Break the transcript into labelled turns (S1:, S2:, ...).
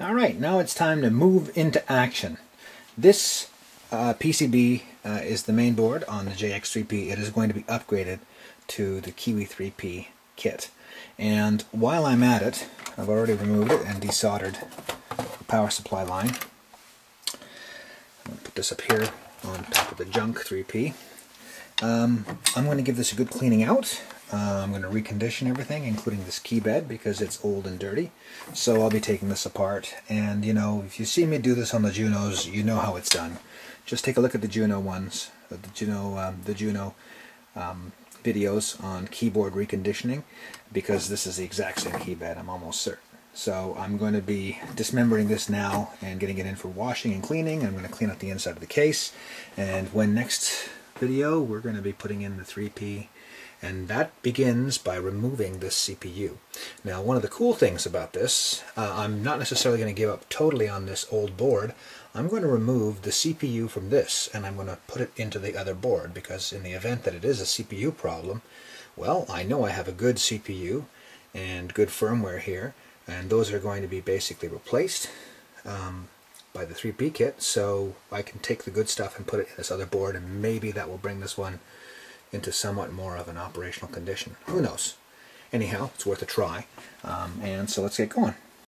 S1: All right, now it's time to move into action. This uh, PCB uh, is the main board on the JX3P. It is going to be upgraded to the Kiwi 3P kit. And while I'm at it, I've already removed it and desoldered the power supply line. Put this up here on top of the junk 3P. Um, I'm going to give this a good cleaning out. Uh, I'm going to recondition everything, including this key bed, because it's old and dirty. So I'll be taking this apart. And, you know, if you see me do this on the Junos, you know how it's done. Just take a look at the Juno ones, uh, the Juno, um, the Juno um, videos on keyboard reconditioning, because this is the exact same key bed, I'm almost certain. So I'm going to be dismembering this now and getting it in for washing and cleaning. I'm going to clean up the inside of the case. And when next video, we're going to be putting in the 3P and that begins by removing this CPU. Now one of the cool things about this, uh, I'm not necessarily going to give up totally on this old board. I'm going to remove the CPU from this and I'm going to put it into the other board because in the event that it is a CPU problem, well, I know I have a good CPU and good firmware here and those are going to be basically replaced um, by the 3P kit so I can take the good stuff and put it in this other board and maybe that will bring this one into somewhat more of an operational condition. Who knows? Anyhow, it's worth a try. Um, and so let's get going.